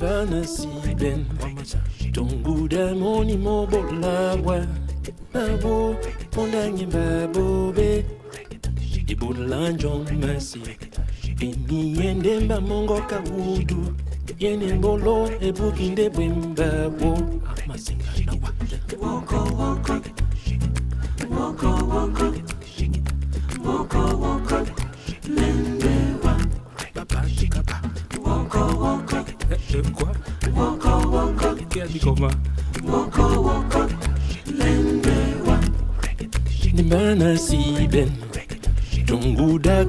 Bana si ben Tongu da moni mo bolawa Babo Pondangi babo be. Ibulanjo masi Bini yende mba mongo kawudu Yene mbolo ebukinde bwemba wo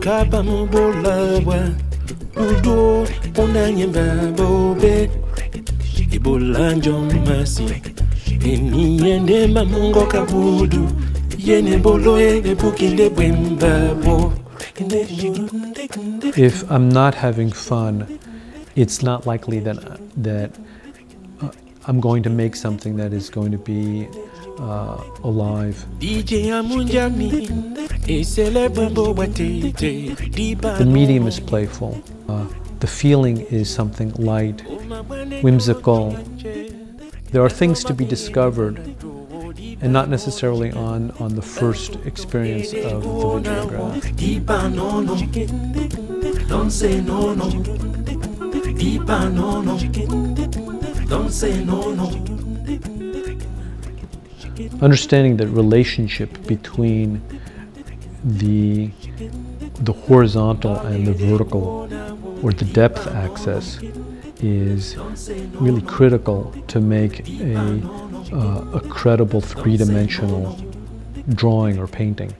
kapa mubola bwa udo onanye mbabobe ibola njomasi eniende mamungo kabudu. Yene bolo ebukinde bwembabo If I'm not having fun, it's not likely that that uh, I'm going to make something that is going to be uh, alive. DJ Amunjami Esele bumbo watete The medium is playful. Uh, the feeling is something light, whimsical. There are things to be discovered, and not necessarily on, on the first experience of the vitreograph. Dipa no no. Don't say no no. Dipa no no. Don't say no no. Understanding that relationship between the the horizontal and the vertical or the depth access is really critical to make a, uh, a credible three-dimensional drawing or painting.